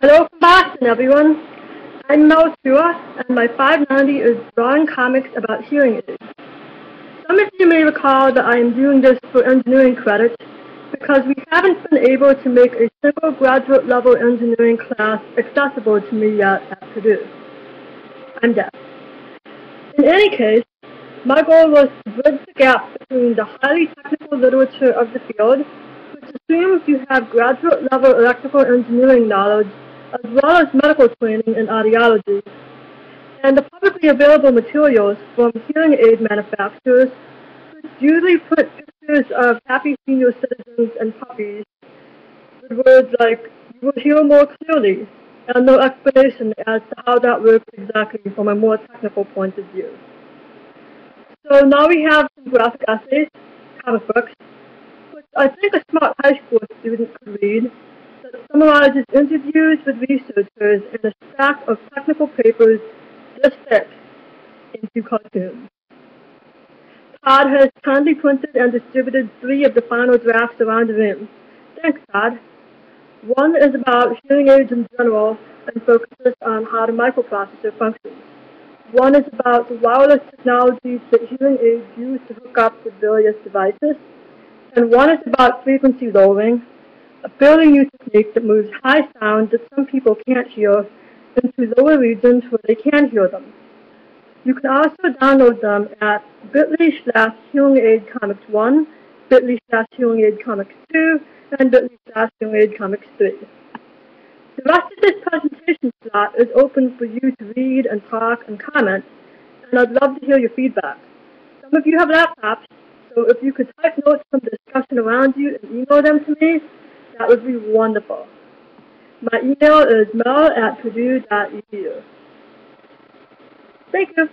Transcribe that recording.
Hello from Boston, everyone. I'm Mel Chua, and my 590 is drawing comics about hearing aids. Some of you may recall that I am doing this for engineering credit because we haven't been able to make a single graduate level engineering class accessible to me yet at Purdue. I'm deaf. In any case, my goal was to bridge the gap between the highly technical literature of the field, which assumes you have graduate level electrical engineering knowledge as well as medical training in audiology, and the publicly available materials from hearing aid manufacturers, which usually put pictures of happy senior citizens and puppies with words like, you will hear more clearly, and no explanation as to how that works exactly from a more technical point of view. So now we have some graphic essays, comic books, which I think a smart high school student could read, summarizes interviews with researchers and a stack of technical papers just fit into cartoons. Todd has kindly printed and distributed three of the final drafts around the room. Thanks, Todd. One is about hearing aids in general and focuses on how the microprocessor functions. One is about the wireless technologies that hearing aids use to hook up with various devices. And one is about frequency lowering, a fairly new technique that moves high sounds that some people can't hear into lower regions where they can hear them. You can also download them at bit.ly slash hearing aid comics 1, bit.ly slash hearing aid comics 2, and bit.ly slash hearing aid comics 3. The rest of this presentation slot is open for you to read and talk and comment, and I'd love to hear your feedback. Some of you have laptops, so if you could type notes from the discussion around you and email them to me, that would be wonderful. My email is mel at purdue.edu. Thank you.